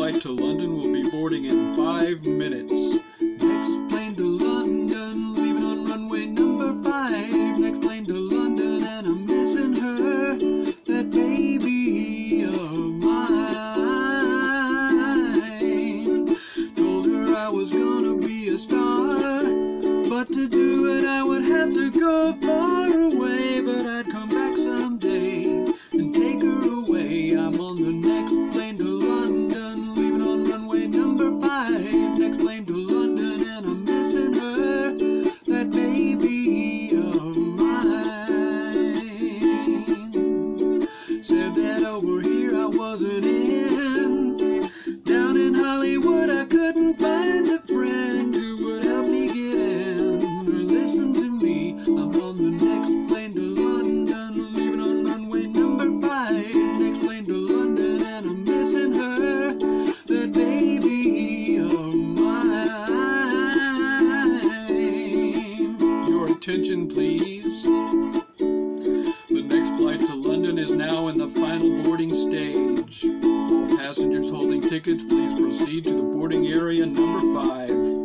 flight to London will be boarding in five minutes. Next plane to London, leaving on runway number five. Next plane to London, and I'm missing her, that baby of mine. Told her I was gonna be a star, but to do it I would have to go far attention, please. The next flight to London is now in the final boarding stage. Passengers holding tickets, please proceed to the boarding area number five.